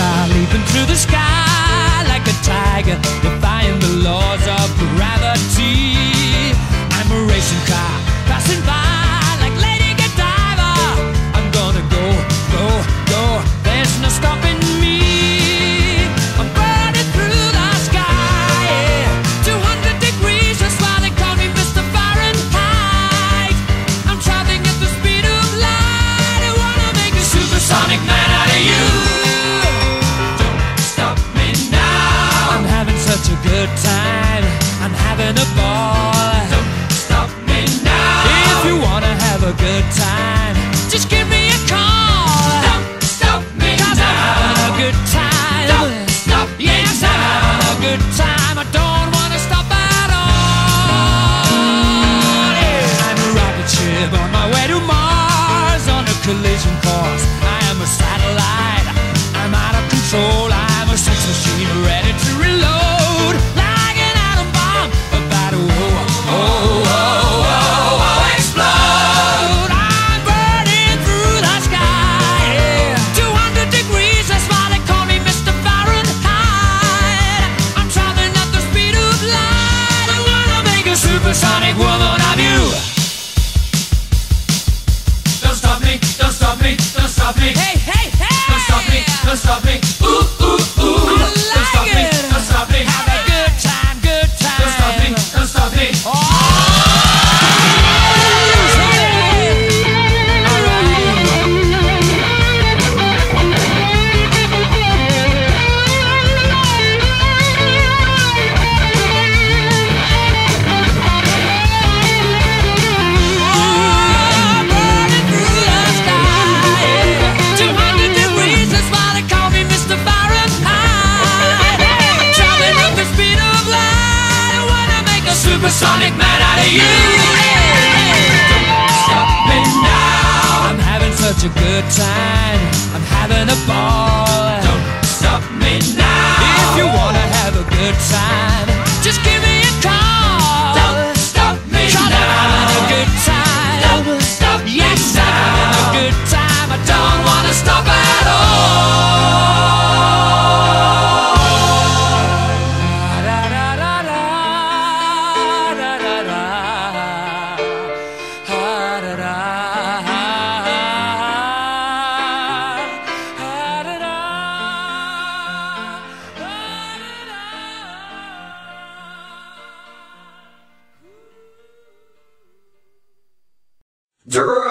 pasar. collision course. I am a satellite. I'm out of control. I'm a sex machine ready to reload. stop me. such a good time. I'm having a ball. Don't stop me now. If you wanna have a good time. Durr!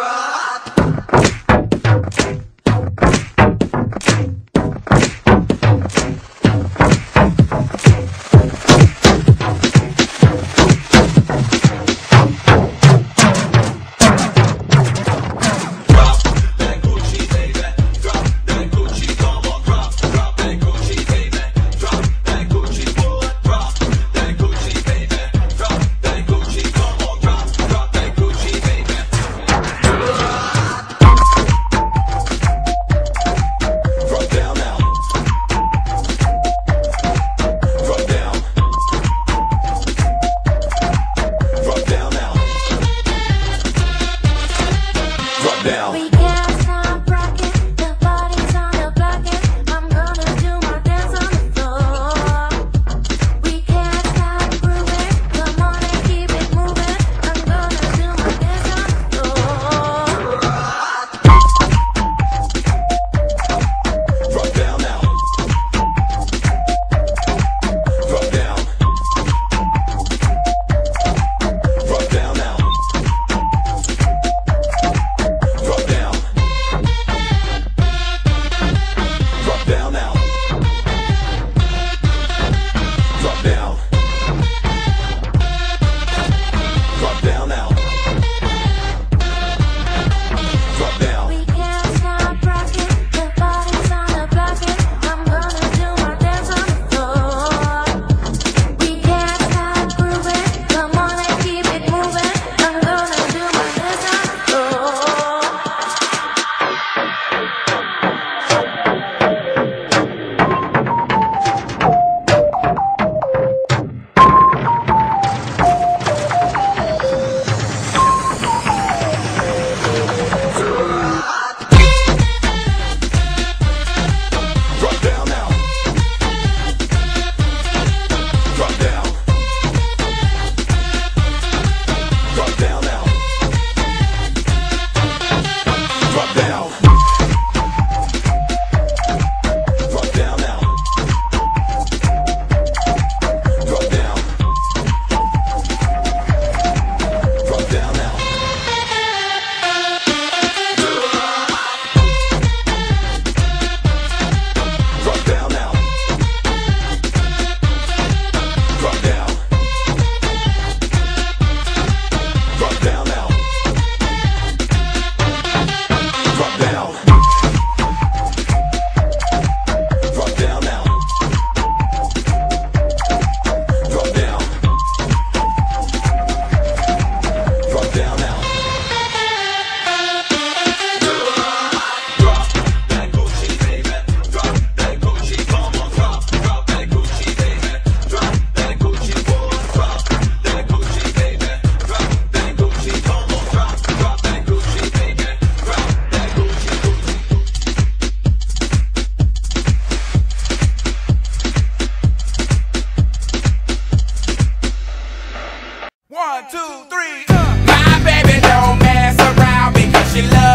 Two, three. Uh. My baby don't mess around because she loves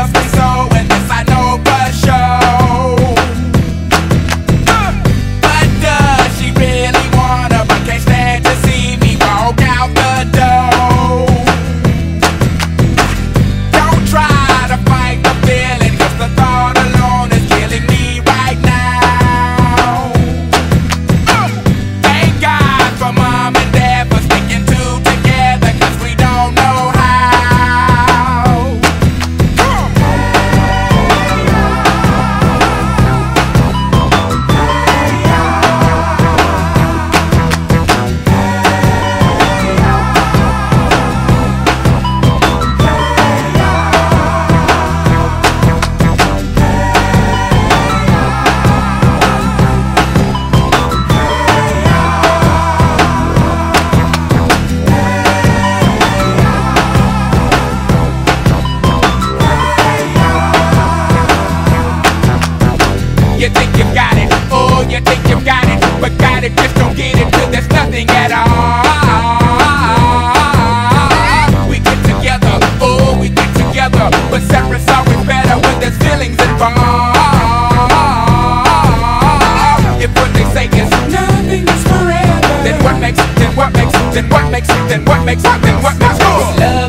got it, just don't get it till there's nothing at all. We get together, oh, we get together, but separate's always better when there's feelings involved. If what they say is nothing is forever, then what makes, then what makes, then what makes, then what makes, then what makes, then what makes, Love the